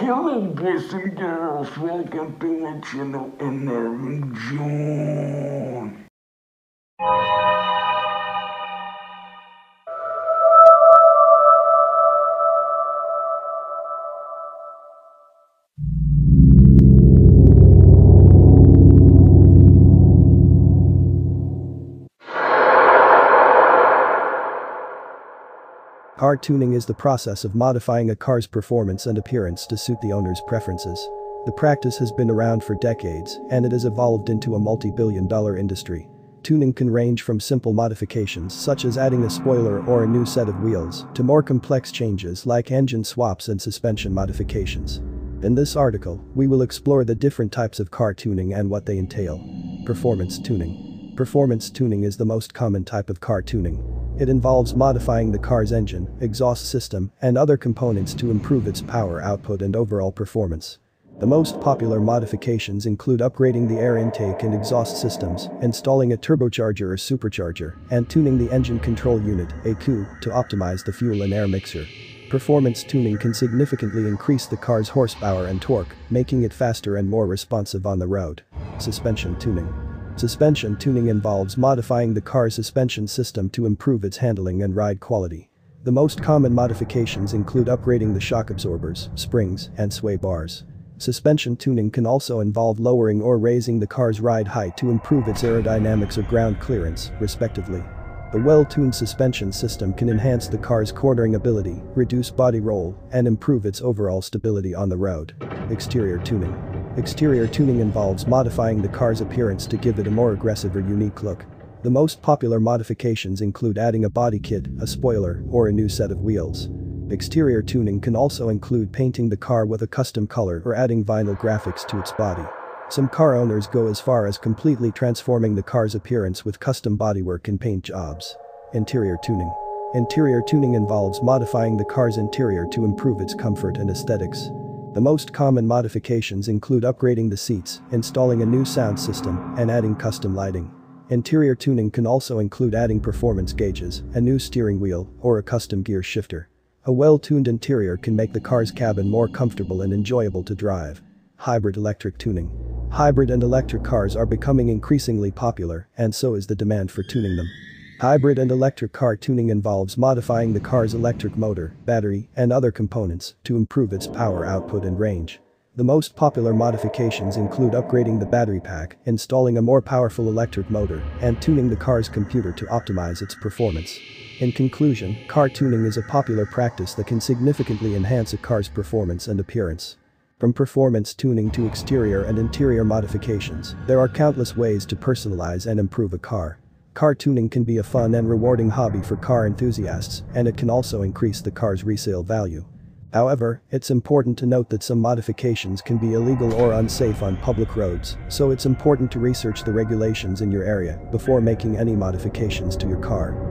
Hello boys and girls, welcome to and I'm John. Car tuning is the process of modifying a car's performance and appearance to suit the owner's preferences. The practice has been around for decades, and it has evolved into a multi-billion dollar industry. Tuning can range from simple modifications such as adding a spoiler or a new set of wheels to more complex changes like engine swaps and suspension modifications. In this article, we will explore the different types of car tuning and what they entail. Performance tuning. Performance tuning is the most common type of car tuning. It involves modifying the car's engine, exhaust system, and other components to improve its power output and overall performance. The most popular modifications include upgrading the air intake and exhaust systems, installing a turbocharger or supercharger, and tuning the engine control unit ECU, to optimize the fuel and air mixer. Performance tuning can significantly increase the car's horsepower and torque, making it faster and more responsive on the road. Suspension tuning. Suspension tuning involves modifying the car's suspension system to improve its handling and ride quality. The most common modifications include upgrading the shock absorbers, springs, and sway bars. Suspension tuning can also involve lowering or raising the car's ride height to improve its aerodynamics or ground clearance, respectively. The well-tuned suspension system can enhance the car's cornering ability, reduce body roll, and improve its overall stability on the road. Exterior tuning. Exterior tuning involves modifying the car's appearance to give it a more aggressive or unique look. The most popular modifications include adding a body kit, a spoiler, or a new set of wheels. Exterior tuning can also include painting the car with a custom color or adding vinyl graphics to its body. Some car owners go as far as completely transforming the car's appearance with custom bodywork and paint jobs. Interior tuning. Interior tuning involves modifying the car's interior to improve its comfort and aesthetics. The most common modifications include upgrading the seats, installing a new sound system, and adding custom lighting. Interior tuning can also include adding performance gauges, a new steering wheel, or a custom gear shifter. A well-tuned interior can make the car's cabin more comfortable and enjoyable to drive. Hybrid electric tuning. Hybrid and electric cars are becoming increasingly popular, and so is the demand for tuning them. Hybrid and electric car tuning involves modifying the car's electric motor, battery, and other components to improve its power output and range. The most popular modifications include upgrading the battery pack, installing a more powerful electric motor, and tuning the car's computer to optimize its performance. In conclusion, car tuning is a popular practice that can significantly enhance a car's performance and appearance. From performance tuning to exterior and interior modifications, there are countless ways to personalize and improve a car. Car tuning can be a fun and rewarding hobby for car enthusiasts, and it can also increase the car's resale value. However, it's important to note that some modifications can be illegal or unsafe on public roads, so it's important to research the regulations in your area before making any modifications to your car.